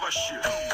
savaşçı